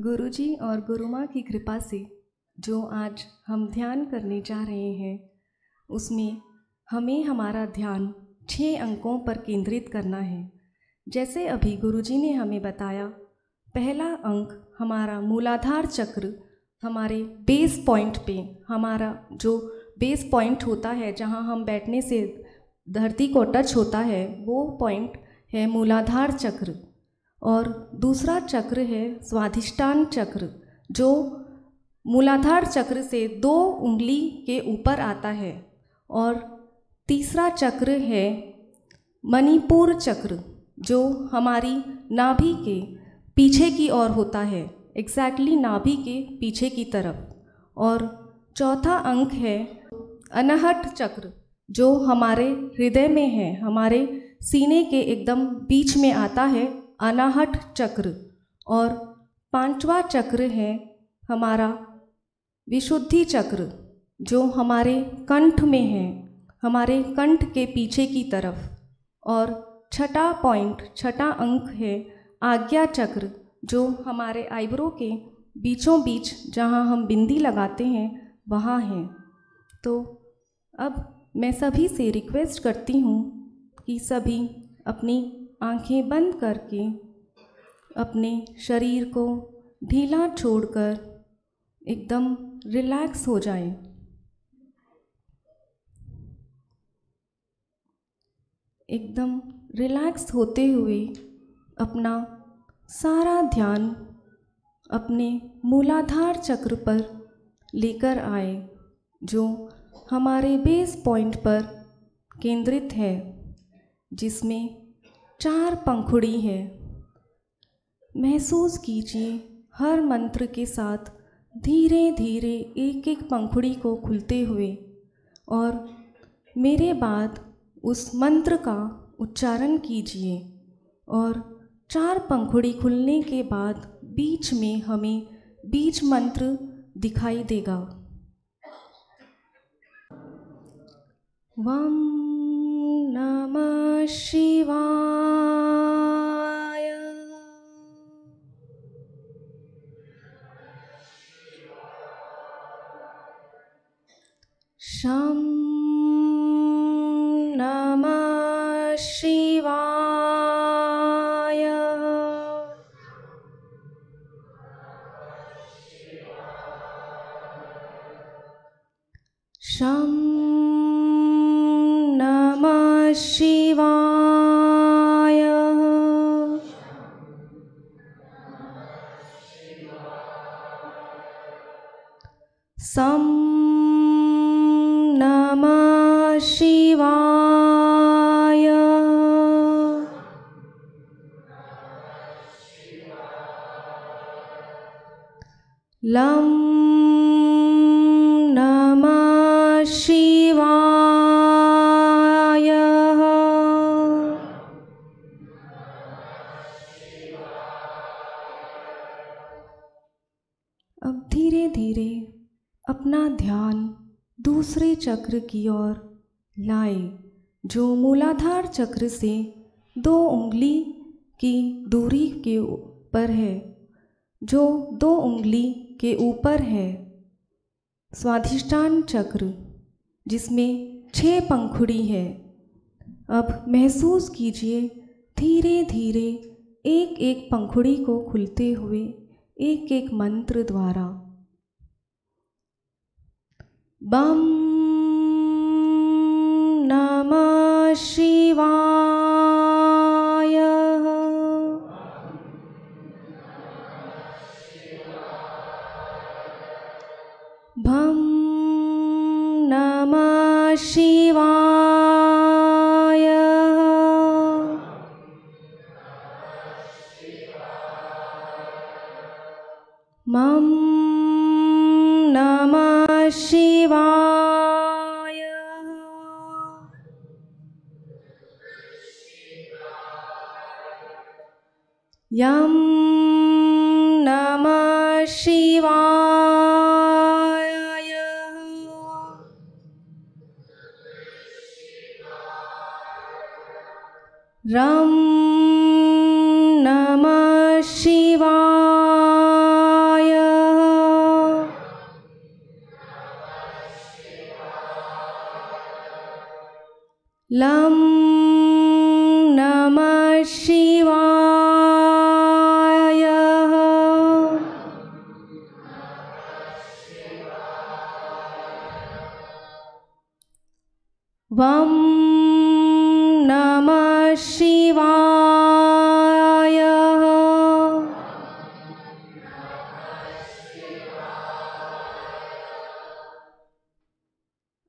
गुरुजी और गुरु माँ की कृपा से जो आज हम ध्यान करने जा रहे हैं, उसमें हमें हमारा ध्यान छः अंकों पर केंद्रित करना है। जैसे अभी गुरुजी ने हमें बताया, पहला अंक हमारा मूलाधार चक्र, हमारे बेस पॉइंट पे, हमारा जो बेस पॉइंट होता है, जहाँ हम बैठने से धरती को टच होता है, वो पॉइंट है मूलाधार चक्र। और दूसरा चक्र है स्वाधिष्ठान चक्र, जो मूलाधार चक्र से दो उंगली के ऊपर आता है। और तीसरा चक्र है मणिपुर चक्र, जो हमारी नाभि के पीछे की ओर होता है एग्जैक्टली exactly नाभि के पीछे की तरफ़। और चौथा अंक है अनहट चक्र, जो हमारे हृदय में है, हमारे सीने के एकदम बीच में आता है अनाहट चक्र और पांचवा चक्र है हमारा विशुद्धि चक्र, जो हमारे कंठ में है, हमारे कंठ के पीछे की तरफ़। और छठा पॉइंट, छठा अंक है आज्ञा चक्र, जो हमारे आईब्रो के बीचों बीच जहाँ हम बिंदी लगाते हैं, वहाँ है। तो अब मैं सभी से रिक्वेस्ट करती हूँ कि सभी अपनी आँखें बंद करके अपने शरीर को ढीला छोड़कर एकदम रिलैक्स हो जाए। एकदम रिलैक्स होते हुए अपना सारा ध्यान अपने मूलाधार चक्र पर लेकर आए, जो हमारे बेस पॉइंट पर केंद्रित है, जिसमें चार पंखुड़ी है। महसूस कीजिए, हर मंत्र के साथ धीरे धीरे एक एक पंखुड़ी को खुलते हुए। और मेरे बाद उस मंत्र का उच्चारण कीजिए। और चार पंखुड़ी खुलने के बाद बीच में हमें बीच मंत्र दिखाई देगा। वम नमः शिवाय। शं नमः शिवाय शं नमः शिवाय सं नमः शिवाय। लं अब धीरे धीरे अपना ध्यान दूसरे चक्र की ओर लाए जो मूलाधार चक्र से दो उंगली की दूरी के ऊपर है, जो दो उंगली के ऊपर है। स्वाधिष्ठान चक्र, जिसमें छह पंखुड़ी है। अब महसूस कीजिए धीरे धीरे एक एक पंखुड़ी को खुलते हुए एक एक मंत्र द्वारा। बम! नमः शिवाय। भम नमः शिवाय। नमः शिवाय। लम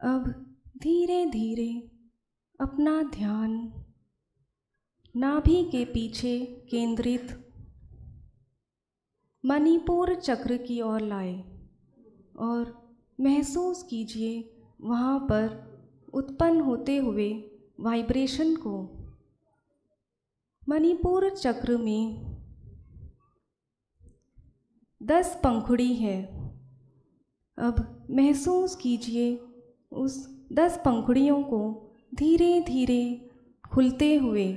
अब धीरे धीरे अपना ध्यान नाभि के पीछे केंद्रित मणिपुर चक्र की ओर लाए और महसूस कीजिए वहाँ पर उत्पन्न होते हुए वाइब्रेशन को। मणिपुर चक्र में दस पंखुड़ी है। अब महसूस कीजिए उस दस पंखुड़ियों को धीरे धीरे खुलते हुए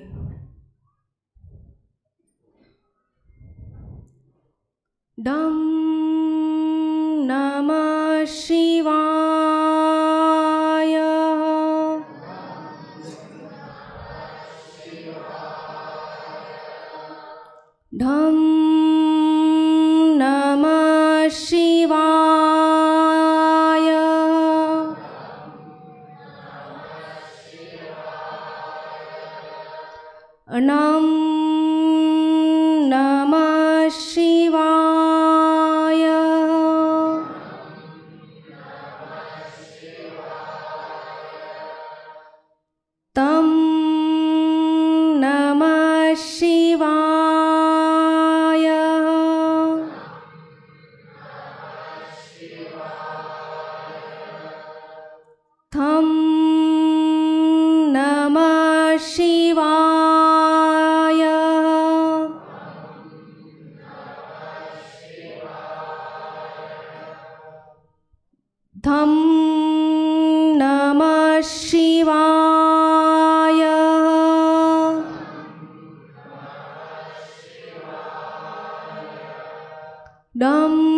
Dumb.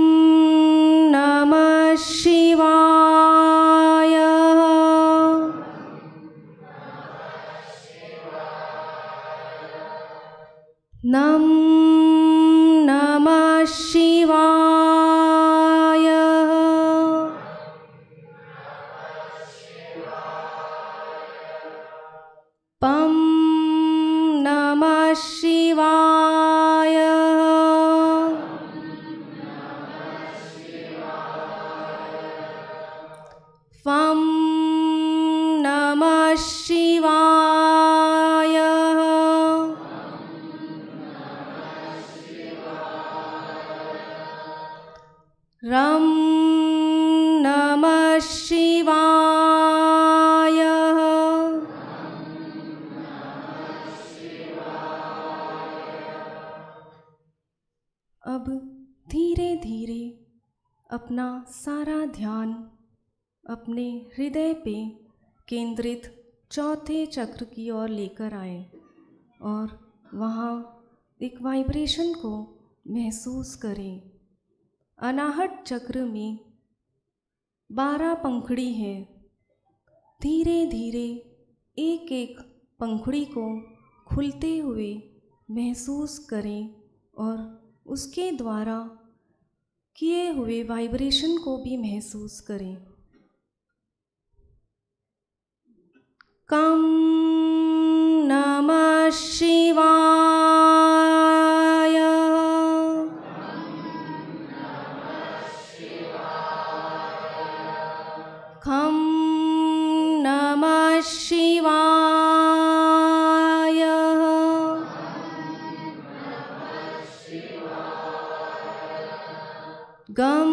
अपना सारा ध्यान अपने हृदय पे केंद्रित चौथे चक्र की ओर लेकर आए और वहाँ एक वाइब्रेशन को महसूस करें। अनाहट चक्र में बारह पंखड़ी है। धीरे धीरे एक एक पंखड़ी को खुलते हुए महसूस करें और उसके द्वारा किए हुए वाइब्रेशन को भी महसूस करें। कम नमः शिवाय। खं नमः शिवाय। Gum.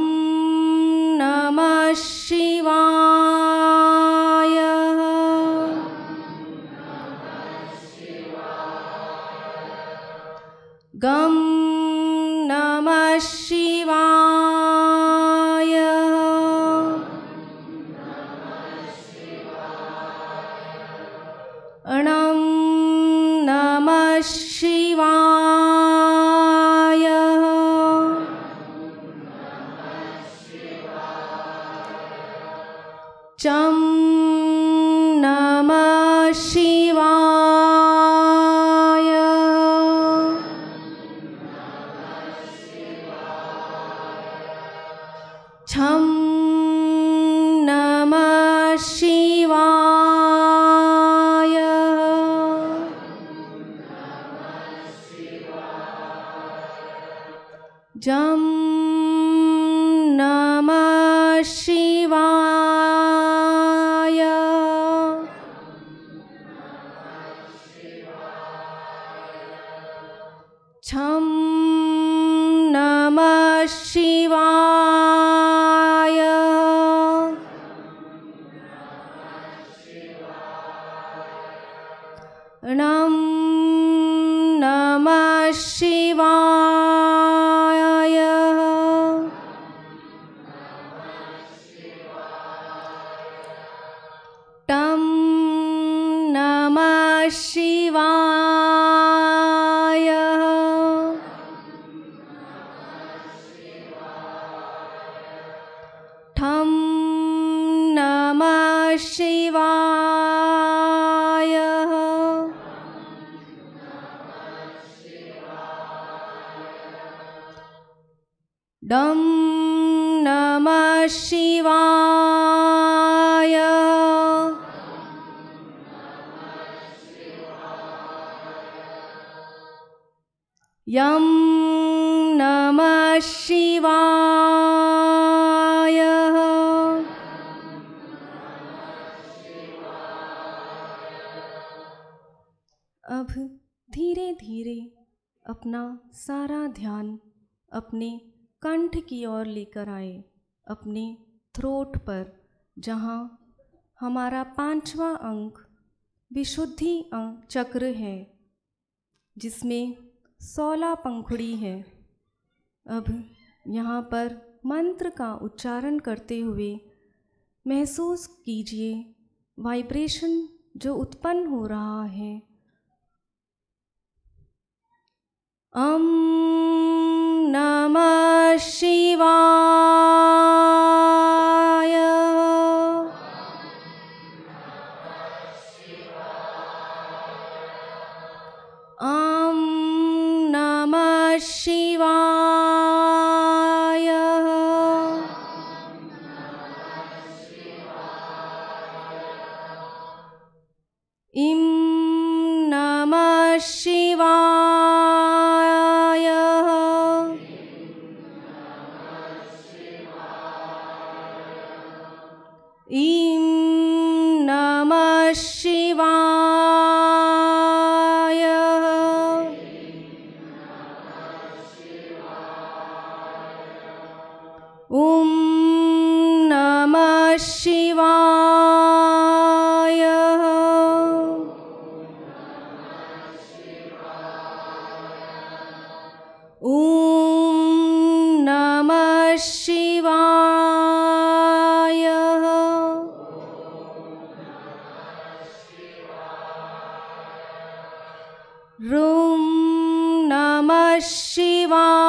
चं नमः शिवाय। डं नमः शिवाय। यं नमः अब धीरे धीरे अपना सारा ध्यान अपने कंठ की ओर लेकर आए, अपने थ्रोट पर, जहाँ हमारा पांचवा अंक विशुद्धि अंक चक्र है, जिसमें सोलह पंखुड़ी है। अब यहाँ पर मंत्र का उच्चारण करते हुए महसूस कीजिए, वाइब्रेशन जो उत्पन्न हो रहा है अम नमः नमः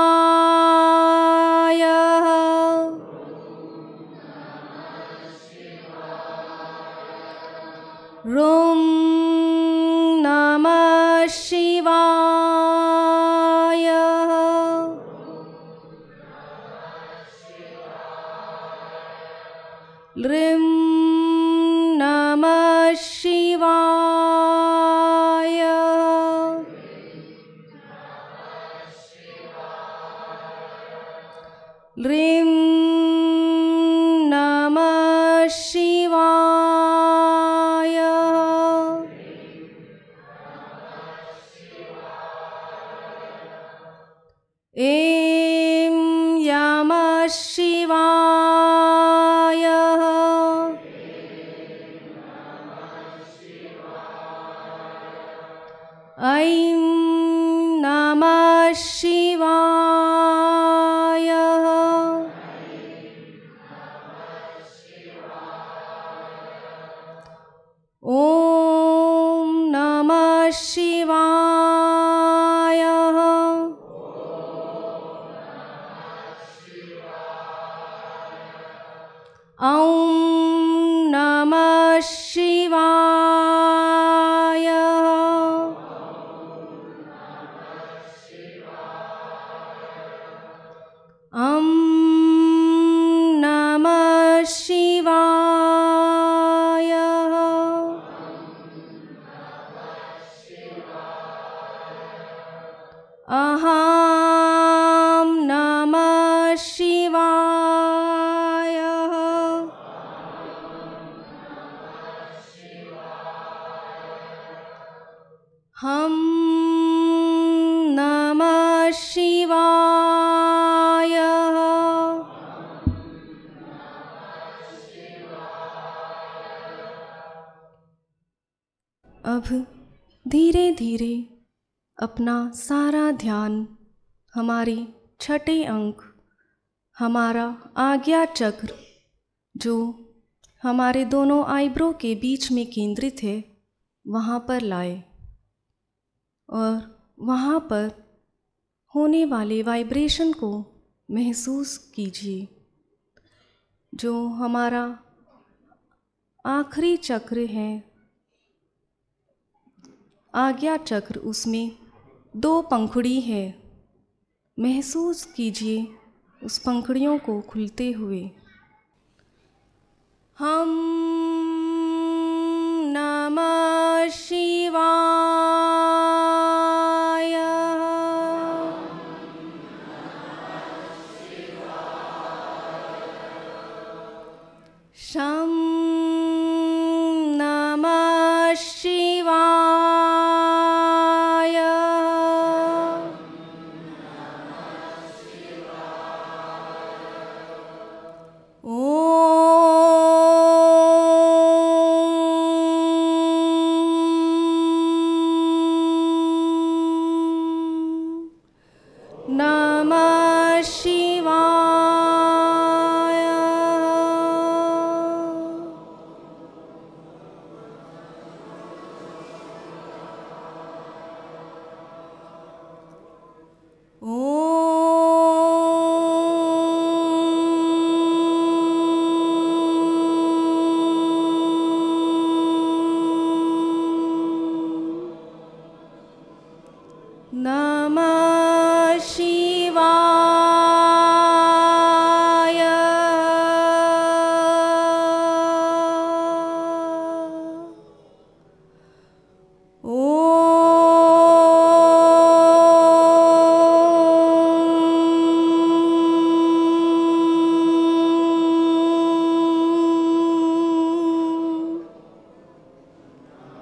ऐं यमः शिवाय ॐ नमः नमः शिवाय। अब धीरे धीरे अपना सारा ध्यान, हमारी छठे अंक, हमारा आज्ञा चक्र, जो हमारे दोनों आईब्रो के बीच में केंद्रित है, वहाँ पर लाए। और वहाँ पर होने वाले वाइब्रेशन को महसूस कीजिए, जो हमारा आखिरी चक्र है। आज्ञा चक्र उसमें दो पंखुड़ी है। महसूस कीजिए उस पंखुड़ियों को खुलते हुए। हम नमः शिवाय।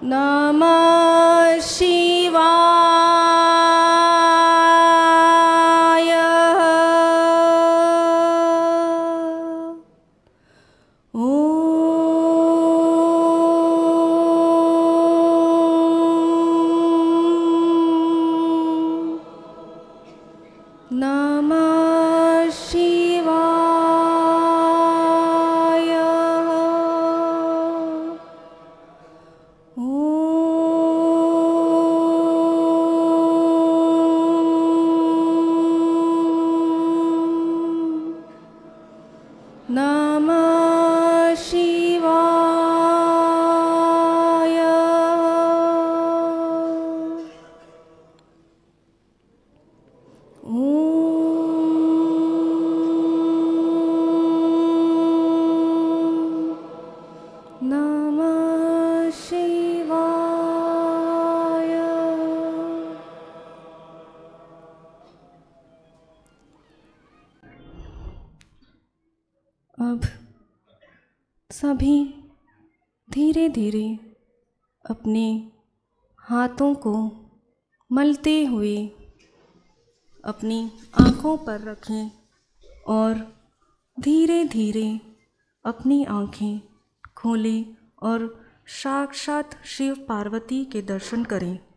नमः नमः धीरे अपने हाथों को मलते हुए अपनी आँखों पर रखें और धीरे धीरे अपनी आँखें खोलें और साक्षात शिव पार्वती के दर्शन करें।